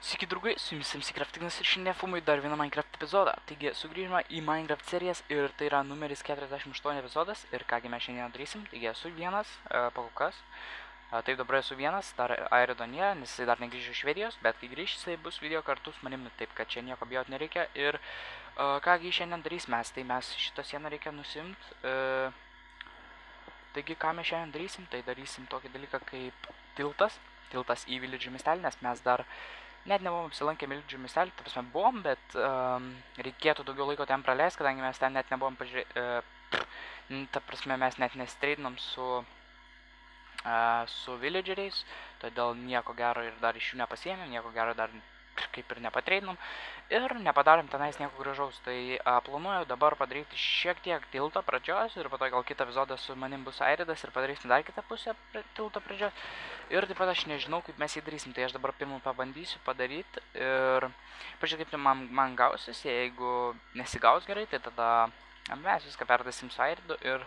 Sveiki draugai, su jumis MCCraftinas ir šiandien filmui dar vieną Minecraft epizodą. Taigi sugrįžime į Minecraft serijas ir tai yra numeris 48 epizodas ir kągi mes šiandien darysim. Taigi esu vienas, e, pakolkas. E, taip dabar esu vienas, dar Airidonė, nes jisai dar negrįžo iš Švedijos, bet kai grįš jisai bus video kartu su manim, taip kad čia nieko bijot nereikia. Ir e, kągi šiandien darys mes, tai mes šitą sieną reikia nusimti. E, taigi ką mes šiandien darysim, tai darysim tokį dalyką kaip tiltas. Tiltas į Village miestelį, nes mes dar net nebuvom apsilankę Mildžių miestelį, ta prasme buvom, bet um, reikėtų daugiau laiko ten praleisti, kadangi mes ten net nebuvom pažiūrėti, uh, ta prasme mes net nestreidinom su, uh, su villageriais, todėl nieko gero ir dar iš jų nepasėmėm, nieko gero dar kaip ir nepatreidinom ir nepadarėm tenais nieko gražaus. Tai a, planuoju dabar padaryti šiek tiek tilto pradžios ir po to gal kitą epizodą su manim bus Airidas ir padarysim dar kitą pusę tilto pradžios. Ir taip pat aš nežinau, kaip mes jį darysim, tai aš dabar pirmą pabandysiu padaryti ir pažiūrėk, kaip man, man gausis, jeigu nesigaus gerai, tai tada mes viską perdasim su Airidu ir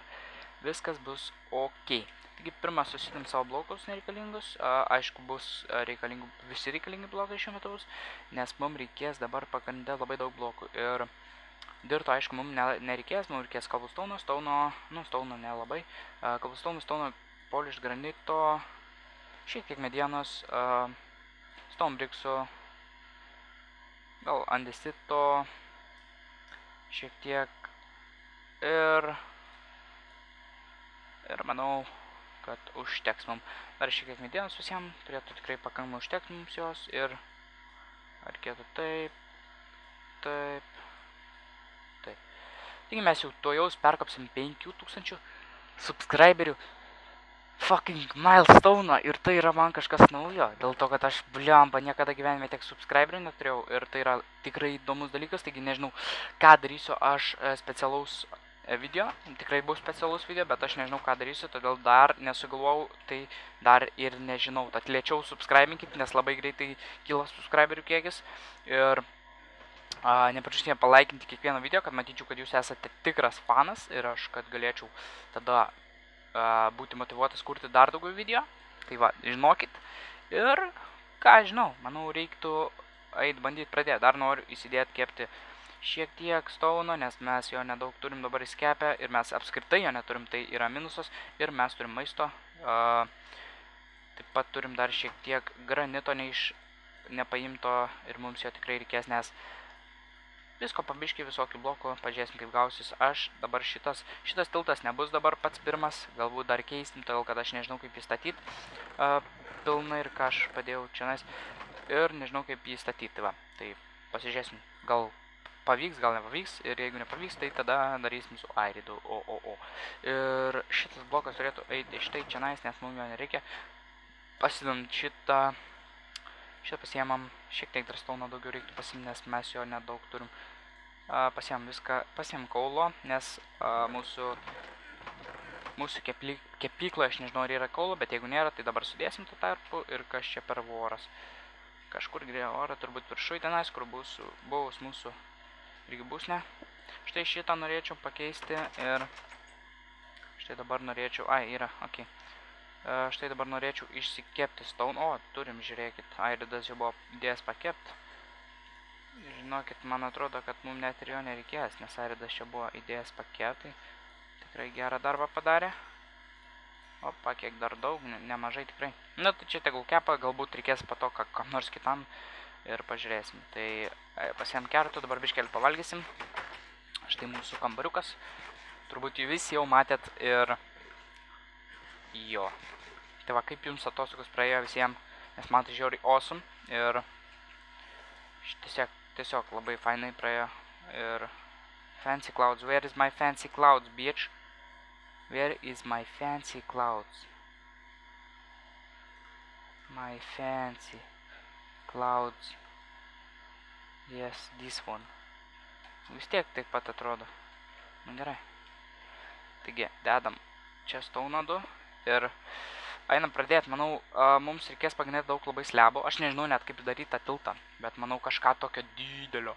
viskas bus ok. Taigi pirmą susidėm savo blokus nereikalingus, aišku bus reikalingų, visi reikalingi blokai šiuo metu bus, nes mums reikės dabar pagrinde labai daug blokų ir dirto aišku mums ne, nereikės, mums reikės kabustauno, stauno, nu stauno nelabai, kabustauno, stauno, poliš granito, šiek tiek medienos, stonbrikso, gal andesito, šiek tiek ir ir manau kad užteks mums. Dar šiek tiek medienos visiems, turėtų tikrai pakankamai užteks mums jos ir reikėtų taip, taip, taip. Taigi mes jau to jaus perkopsim 5000 subscriberių fucking milestone ir tai yra man kažkas naujo, dėl to, kad aš bliamba niekada gyvenime tiek subscriberių neturėjau ir tai yra tikrai įdomus dalykas, taigi nežinau, ką darysiu aš e, specialaus video, tikrai bus specialus video, bet aš nežinau, ką darysiu, todėl dar nesugalvojau, tai dar ir nežinau. Tad lėčiau subscribinkit, nes labai greitai kyla subscriberių kiekis. Ir nepamirškite palaikinti kiekvieną video, kad matyčiau, kad jūs esate tikras fanas ir aš, kad galėčiau tada a, būti motivuotas kurti dar daugiau video. Tai va, žinokit. Ir, ką žinau, manau, reiktų eit bandyti pradėti. Dar noriu įsidėti kepti šiek tiek stauno, nes mes jo nedaug turim dabar įskepę ir mes apskritai jo neturim, tai yra minusas ir mes turim maisto. Uh, taip pat turim dar šiek tiek granito neiš nepaimto ir mums jo tikrai reikės, nes visko pabiškiai visokių blokų, pažiūrėsim kaip gausis. Aš dabar šitas, šitas tiltas nebus dabar pats pirmas, galbūt dar keistim, todėl kad aš nežinau kaip jį statyti uh, pilnai ir ką aš padėjau čia ir nežinau kaip jį statyti, tai va, tai pasižiūrėsim, gal pavyks, gal nepavyks ir jeigu nepavyks, tai tada darysim su Airidu, o, o, o. Ir šitas blokas turėtų eiti štai čia nais, nes mums jo nereikia. Pasidam šitą, šitą pasiemam, šiek tiek dar stauno daugiau reiktų pasimti, nes mes jo nedaug turim. Pasiemam viską, pasiemam kaulo, nes uh, mūsų, mūsų keply, kepykloje, aš nežinau, ar yra kaulo, bet jeigu nėra, tai dabar sudėsim tą tarpu ir kas čia per voras. Kažkur grėjo orą, turbūt viršui tenais, kur bus, buvus mūsų irgi bus ne. Štai šitą norėčiau pakeisti ir štai dabar norėčiau, ai, yra, ok. E, štai dabar norėčiau išsikepti stone, o, turim, žiūrėkit, Airidas jau buvo idėjęs pakept. Žinokit, man atrodo, kad mums net ir jo nereikės, nes Airidas čia buvo idėjęs pakepti. Tikrai gerą darbą padarė. Opa, kiek dar daug, ne, nemažai tikrai. Na, tai čia tegul kepa, galbūt reikės pato kam nors kitam ir pažiūrėsim. Tai e, pasiėm kertų, dabar biškelį pavalgysim. Štai mūsų kambariukas. Turbūt jų visi jau matėt ir jo. Tai va, kaip jums atostogos praėjo visiems, nes man tai žiauriai awesome ir tiesiog, tiesiog labai fainai praėjo ir fancy clouds, where is my fancy clouds, bitch? Where is my fancy clouds? My fancy clouds. Yes, this one. Vis tiek taip pat atrodo. Nu gerai. Taigi, dedam čia stauną 2 ir einam pradėti. Manau, a, mums reikės pagrindinti daug labai slebo. Aš nežinau net kaip daryti tą tiltą, bet manau kažką tokio didelio.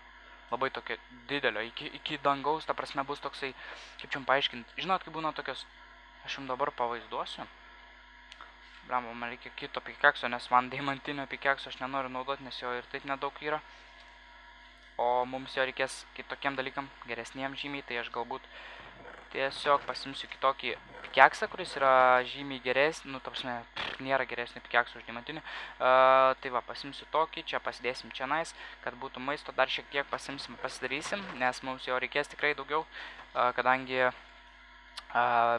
Labai tokio didelio. Iki, iki dangaus, ta prasme, bus toksai, kaip čia jums paaiškinti. Žinot, kaip būna tokios, aš jums dabar pavaizduosiu. Blemba, man reikia kito pikekso, nes man deimantinio pikekso aš nenoriu naudoti, nes jo ir taip nedaug yra. O mums jo reikės kitokiem dalykam, geresniem žymiai, tai aš galbūt tiesiog pasimsiu kitokį pikeksą, kuris yra žymiai geresnis, nu, tapsime, nėra geresnio pikeksų už diamantinį. Uh, tai va, pasimsiu tokį, čia pasidėsim čia nais, kad būtų maisto, dar šiek tiek pasimsim, pasidarysim, nes mums jo reikės tikrai daugiau, uh, kadangi uh,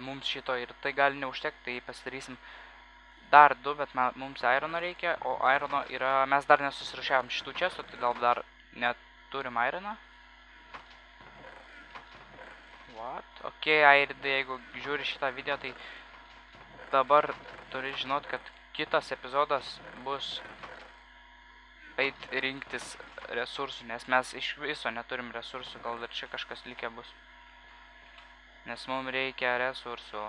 mums šito ir tai gali neužtekti, tai pasidarysim dar du, bet man, mums irono reikia, o irono yra, mes dar nesusirašiavom šitų čestų, tai gal dar neturim ironą. What? Ok, Airidai, jeigu žiūri šitą video, tai dabar turi žinot, kad kitas epizodas bus eit rinktis resursų, nes mes iš viso neturim resursų, gal dar čia kažkas likę bus. Nes mums reikia resursų,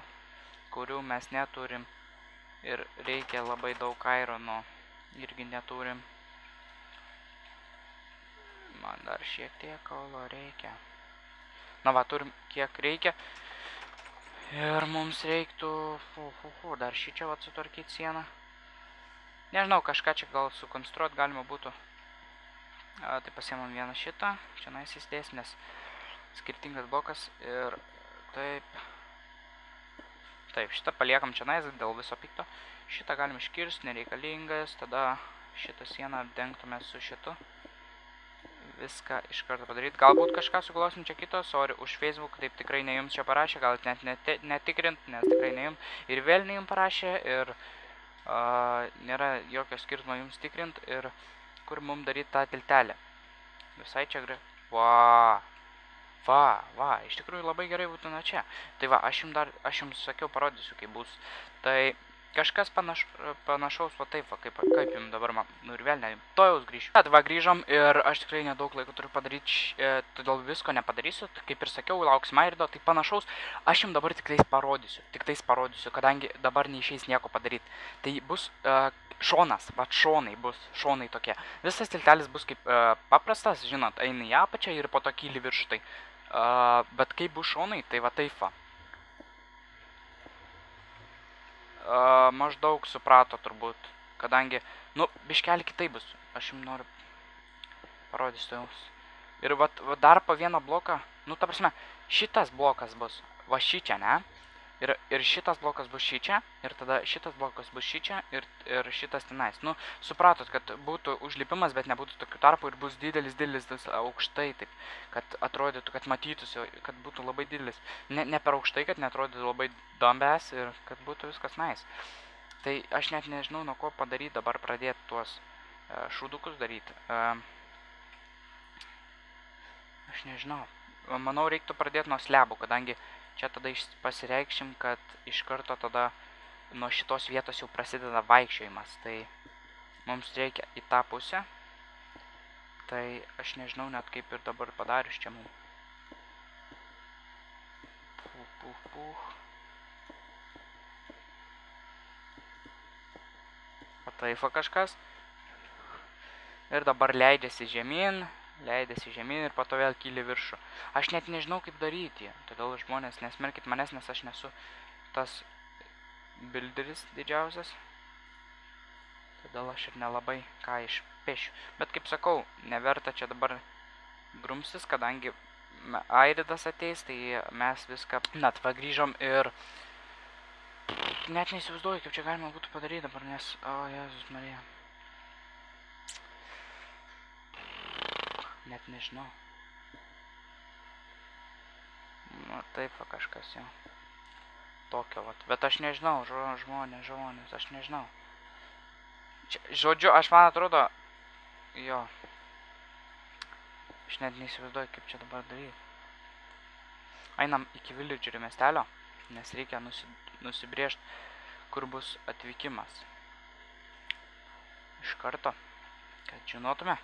kurių mes neturim ir reikia labai daug irono, irgi neturim. Man dar šiek tiek kaulo reikia. Na va, turim kiek reikia. Ir mums reiktų, fu, fu, fu, dar šį čia vat sutvarkyti sieną. Nežinau, kažką čia gal sukonstruot galima būtų. A, tai pasiemam vieną šitą, čia nais įsidės, nes skirtingas blokas ir taip. Taip, šitą paliekam čia nais dėl viso pikto. Šitą galim iškirsti, nereikalingas, tada šitą sieną dengtume su šitu viską iš karto padaryti. Galbūt kažką suglosim čia kito, sorry už Facebook, taip tikrai ne jums čia parašė, gal net neti, netikrint, nes tikrai ne jums. Ir vėl ne jums parašė, ir uh, nėra jokio skirtumo jums tikrint, ir kur mum daryti tą tiltelę. Visai čia grai. Va, va, va, iš tikrųjų labai gerai būtų nuo čia. Tai va, aš jums dar, aš jums sakiau, parodysiu, kaip bus. Tai Kažkas panaš, panašaus, va taip, va, kaip, kaip jums dabar, man, nu ir vėl ne, to jau grįšiu. Bet va, grįžom ir aš tikrai nedaug laiko turiu padaryti, e, todėl visko nepadarysiu, kaip ir sakiau, lauksim Airido, tai panašaus, aš jums dabar tik tais parodysiu, tik tais parodysiu, kadangi dabar neišeis nieko padaryti. Tai bus e, šonas, va šonai bus, šonai tokie. Visas tiltelis bus kaip e, paprastas, žinot, eina į apačią ir po to kyli virš tai. E, bet kaip bus šonai, tai va taip va. uh, maždaug suprato turbūt, kadangi, nu, biškelį kitai bus, aš jums noriu parodysiu jums. Ir vat, vat dar po vieną bloką, nu, ta prasme, šitas blokas bus, va šį čia, ne? Ir, ir šitas blokas bus šį čia, ir tada šitas blokas bus šį čia, ir, ir šitas tenais. Nu, supratot, kad būtų užlipimas, bet nebūtų tokių tarpų ir bus didelis, didelis, tas aukštai, taip, kad atrodytų, kad matytųsi, kad būtų labai didelis. Ne, ne per aukštai, kad netrodytų labai dombes ir kad būtų viskas nais. Tai aš net nežinau, nuo ko padaryti dabar pradėti tuos uh, šūdukus daryti. Uh, aš nežinau. Manau, reiktų pradėti nuo slebų, kadangi uh, Čia tada pasireikšim, kad iš karto tada nuo šitos vietos jau prasideda vaikščiojimas. Tai mums reikia į tą pusę. Tai aš nežinau net kaip ir dabar padarius čia mums. Puh, puh, puh. Taip kažkas. Ir dabar leidžiasi žemyn leidėsi žemyn ir po to vėl kyli viršų. Aš net nežinau, kaip daryti, todėl žmonės nesmerkit manęs, nes aš nesu tas bilderis didžiausias. Todėl aš ir nelabai ką išpešiu. Bet kaip sakau, neverta čia dabar grumstis, kadangi Airidas ateis, tai mes viską net va grįžom ir net neįsivaizduoju, kaip čia galima būtų padaryti dabar, nes, o Jėzus Marija. Net nežinau. Nu, taip va kažkas jau. Tokio vat. Bet aš nežinau, žmonės, žmonės, aš nežinau. Čia, žodžiu, aš man atrodo, jo. Aš net neįsivaizduoju, kaip čia dabar daryti. Einam iki villagerių miestelio, nes reikia nusi, nusibriežti, kur bus atvykimas. Iš karto, kad žinotume.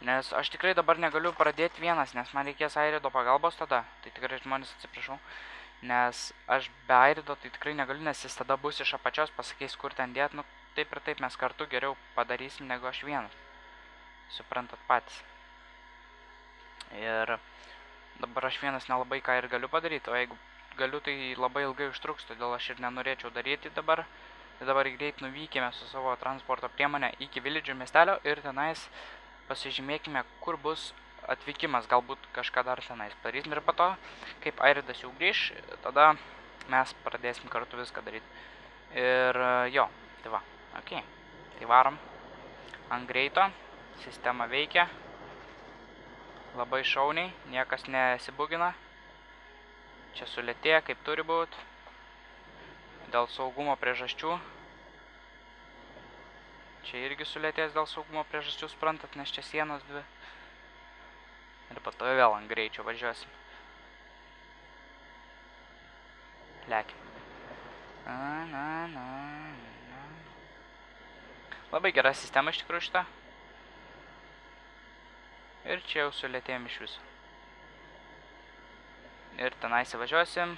Nes aš tikrai dabar negaliu pradėti vienas, nes man reikės Airido pagalbos tada. Tai tikrai žmonės atsiprašau. Nes aš be Airido tai tikrai negaliu, nes jis tada bus iš apačios, pasakys, kur ten dėt. Nu, taip ir taip mes kartu geriau padarysim, negu aš vienas. Suprantat patys. Ir dabar aš vienas nelabai ką ir galiu padaryti, o jeigu galiu, tai labai ilgai užtruks, todėl aš ir nenorėčiau daryti dabar Tai dabar greit nuvykime su savo transporto priemonė iki Village miestelio ir tenais pasižymėkime, kur bus atvykimas, galbūt kažką dar tenais padarysim ir po to, kaip Airidas jau grįž, tada mes pradėsim kartu viską daryti. Ir jo, tai va, okay. tai varom ant greito, sistema veikia, labai šauniai, niekas nesibugina, čia sulėtėja kaip turi būti dėl saugumo priežasčių. Čia irgi sulėtės dėl saugumo priežasčių, sprantat, nes čia sienos dvi. Ir po to vėl ant greičio važiuosim. Lekim. Na, na, na, na. Labai gera sistema iš tikrųjų šita. Ir čia jau sulėtėjom iš viso. Ir tenai įsivažiuosim.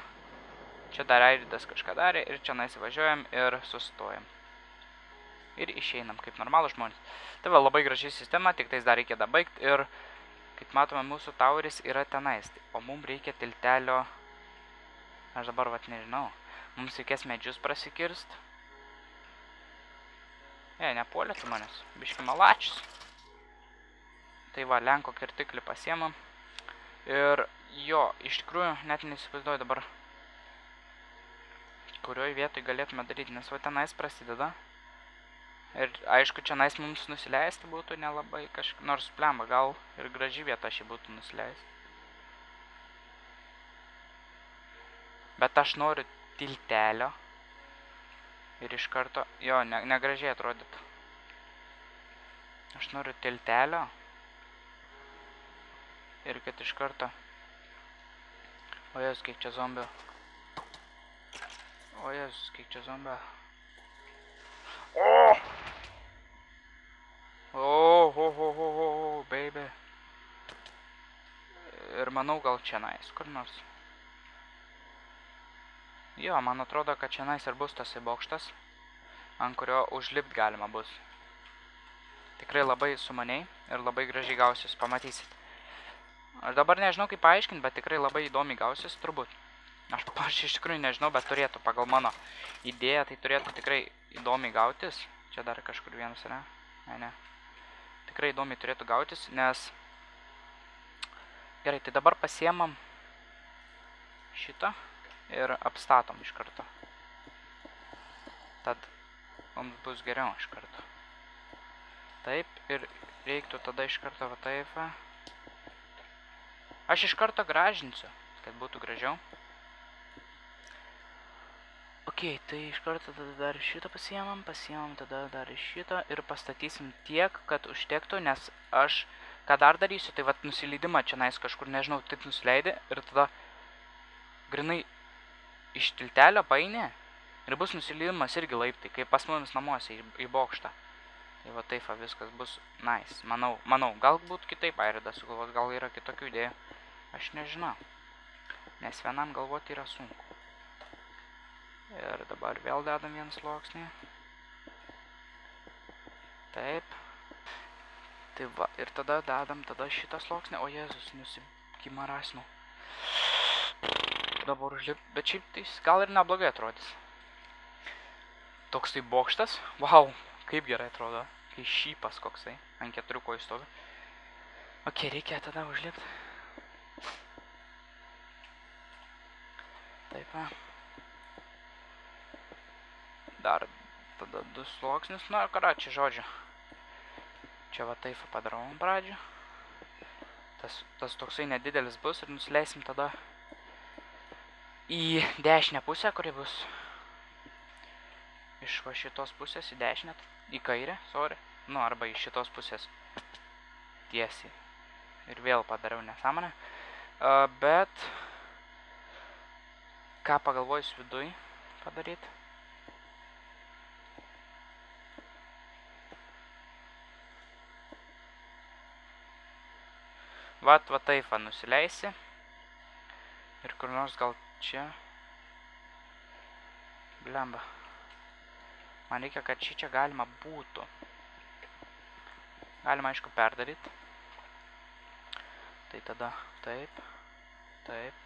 Čia dar Airidas kažką darė ir čia įsivažiuojam ir sustojam. Ir išeinam kaip normalų žmonės. Tai va, labai graži sistema, tik tais dar reikia dabaigti ir kaip matome, mūsų tauris yra tenais. O mums reikia tiltelio, aš dabar vat nežinau, mums reikės medžius prasikirst. E, nepuolė tu manęs, biški malačius. Tai va, lenko kirtiklį pasiemam. Ir jo, iš tikrųjų, net nesivaizduoju dabar kurioj vietoj galėtume daryti, nes va tenais prasideda. Ir aišku, čia nais mums nusileisti būtų nelabai kažkaip, nors plemba, gal ir graži vieta šį būtų nusileisti. Bet aš noriu tiltelio. Ir iš karto, jo, ne, negražiai atrodytų. Aš noriu tiltelio. Ir kad iš karto. O jas, kiek čia zombio. O Jezus, kiek čia zombia. O! O, ho, ho, ho, ho, ho, baby. Ir manau gal čia nais, kur nors. Jo, man atrodo, kad čia nais ir bus tas bokštas, ant kurio užlipt galima bus. Tikrai labai sumaniai ir labai gražiai gausis, pamatysit. Aš dabar nežinau kaip paaiškinti, bet tikrai labai įdomiai gausis, turbūt. Aš, aš iš tikrųjų nežinau, bet turėtų pagal mano idėją, tai turėtų tikrai įdomiai gautis. Čia dar kažkur vienas yra. Ne, ne. Tikrai įdomiai turėtų gautis, nes... Gerai, tai dabar pasiemam šitą ir apstatom iš karto. Tad mums bus geriau iš karto. Taip, ir reiktų tada iš karto va taip. Aš iš karto gražinsiu, kad būtų gražiau. Ok, tai iš karto tada dar šitą pasiemam, pasiemam tada dar šitą ir pastatysim tiek, kad užtektų, nes aš ką dar darysiu, tai vat nusileidimą čia nais kažkur, nežinau, taip nusileidė ir tada grinai iš tiltelio painė ir bus nusileidimas irgi laiptai, kaip pas mumis namuose į, į bokštą. Tai va taip va viskas bus nice, manau, manau, galbūt kitaip Airidas sugalvos, gal yra kitokių idėjų, aš nežinau, nes vienam galvoti yra sunku. Ir dabar vėl dedam vieną sluoksnį. Taip. Tai va, ir tada dedam tada šitą sluoksnį. O Jėzus, nusikimarasnu. Dabar užlip, bet šiaip tai gal ir neblogai atrodys. Toks tai bokštas. Wow, kaip gerai atrodo. Kai šypas koksai. Ant keturių kojų stovi. Ok, reikia tada užlipti. Taip, va dar tada du sluoksnius, nu, karačią žodžiu. Čia va taip padarom pradžią. Tas, tas toksai nedidelis bus ir nusileisim tada į dešinę pusę, kuri bus iš va šitos pusės į dešinę, į kairę, sorry, nu arba iš šitos pusės tiesiai. Ir vėl padariau nesąmonę. Uh, bet ką pagalvojus viduj padaryti? Vat, va taip va nusileisi. Ir kur nors gal čia. Blemba. Man reikia, kad šį čia galima būtų. Galima, aišku, perdaryti. Tai tada taip, taip,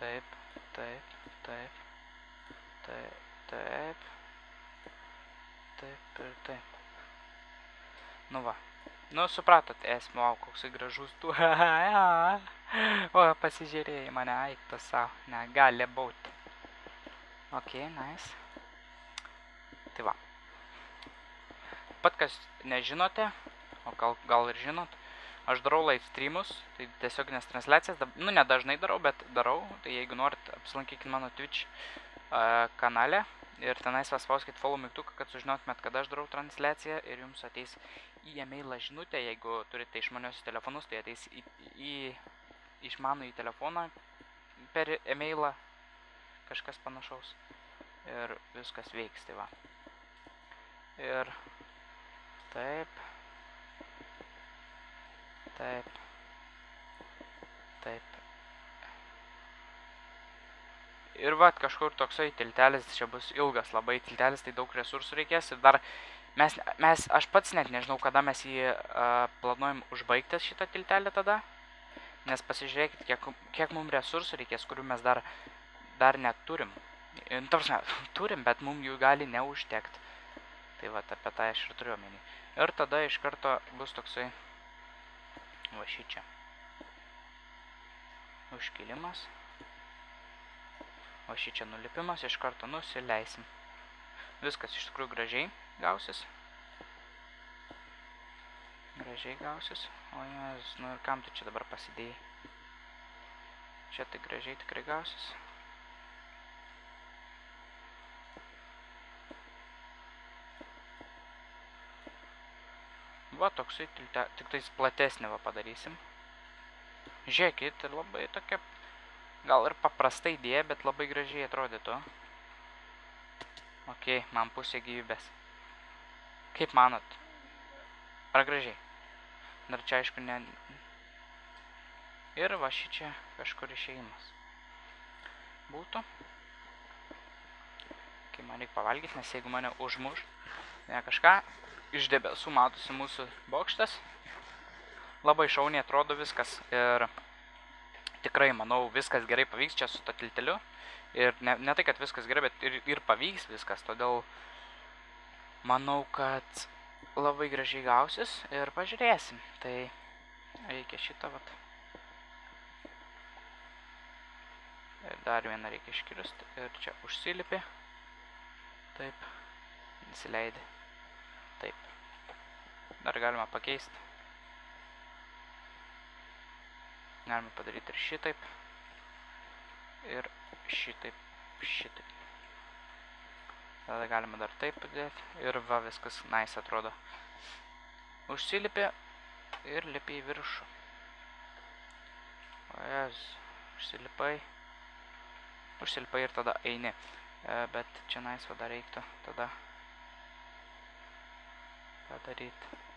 taip, taip, taip, taip, taip, taip ir taip. Nu va. Nu, supratot, esmė, wow, koksai gražus tu. o, pasižiūrėjai mane, eik tu savo, negali būti. Ok, nice. Tai va. Pat kas nežinote, o gal, gal ir žinot, aš darau live streamus, tai tiesioginės transliacijas, nu nedažnai darau, bet darau, tai jeigu norit, apsilankykit mano Twitch uh, kanale ir tenais paspauskit follow mygtuką, kad sužinotumėt, kada aš darau transliaciją ir jums ateis į e-mailą žinutę, jeigu turite išmaniosius telefonus, tai ateis į, į išmanų į telefoną per e-mailą kažkas panašaus ir viskas veiks, tai va. Ir taip, taip, taip. Ir vat kažkur toksai tiltelis, čia bus ilgas labai tiltelis, tai daug resursų reikės ir dar mes, mes aš pats net nežinau, kada mes jį uh, planuojam užbaigti šitą tiltelį tada, nes pasižiūrėkit, kiek, kiek mums resursų reikės, kurių mes dar, dar neturim. Nu, prasme, turim, bet mums jų gali neužtekti. Tai va, apie tą aš ir turiu omeny. Ir tada iš karto bus toksai va šičia. Užkilimas. O šį čia nulipimas, iš karto nusileisim. Viskas iš tikrųjų gražiai gausis. Gražiai gausis. O jas, nu ir kam tu čia dabar pasidėjai? Čia tai gražiai tikrai gausis. Va, toksai tik tais platesnį va padarysim. Žiūrėkit, labai tokia Gal ir paprasta idėja, bet labai gražiai atrodytų. Ok, man pusė gyvybės. Kaip manot? Ar gražiai? Dar čia aišku ne... Ir va ši čia kažkur išėjimas. Būtų. Kai man reikia pavalgyti, nes jeigu mane užmuš, ne kažką, iš debesų matosi mūsų bokštas. Labai šauniai atrodo viskas ir tikrai, manau, viskas gerai pavyks čia su to tilteliu. Ir ne, ne tai, kad viskas gerai, bet ir, ir pavyks viskas. Todėl manau, kad labai gražiai gausis ir pažiūrėsim. Tai reikia šitą vat. Ir dar vieną reikia iškirsti. Ir čia užsilipi. Taip. Įsileidai. Taip. Dar galima pakeisti. Galime padaryti ir šitaip. Ir šitaip, šitaip. Tada galime dar taip padėti. Ir va, viskas nice atrodo. Užsilipė ir lipi į viršų. O jes, užsilipai. Užsilipai ir tada eini. E, bet čia nice va dar reiktų tada padaryti.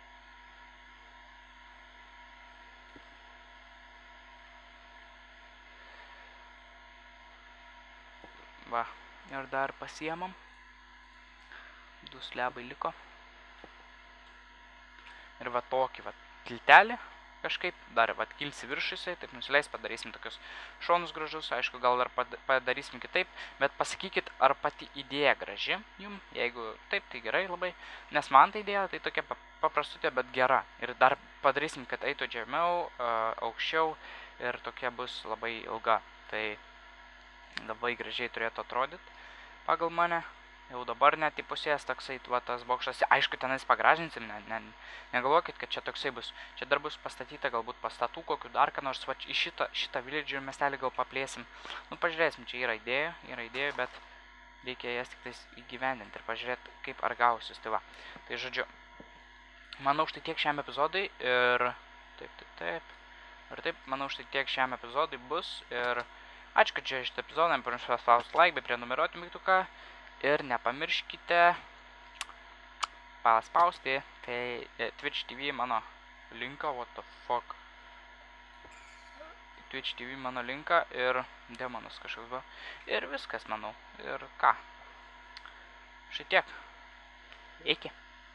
Va, ir dar pasiemam. Du slebai liko. Ir va tokį va tiltelį kažkaip dar va kilsi viršusiai, taip nusileis, padarysim tokius šonus gražus, aišku, gal dar padarysim kitaip, bet pasakykit, ar pati idėja graži jum, jeigu taip, tai gerai labai, nes man ta idėja tai tokia paprastutė, bet gera. Ir dar padarysim, kad eitų žemiau, aukščiau ir tokia bus labai ilga. Tai labai gražiai turėtų atrodyti pagal mane. Jau dabar net įpusėjęs toksai va, tas bokštas. Aišku, tenais pagražinsim, ne, ne, negalvokit, kad čia toksai bus. Čia dar bus pastatyta galbūt pastatų kokių dar, ką nors va, į šitą, šitą villager miestelį gal paplėsim. Nu, pažiūrėsim, čia yra idėjų, yra idėjų, bet reikia jas tik tais įgyvendinti ir pažiūrėti, kaip ar gausis. Tai va, tai žodžiu, manau, štai tiek šiam epizodui ir taip, taip, taip. Ir taip, manau, štai tiek šiam epizodui bus ir... Ačiū, kad čia šitą epizodą, nepamirškite paspausti like bei prenumeruoti mygtuką ir nepamirškite paspausti tai Twitch TV mano linką, what the fuck. Twitch TV mano linką ir demonas kažkoks buvo. Ir viskas, manau. Ir ką. Šitiek. Iki.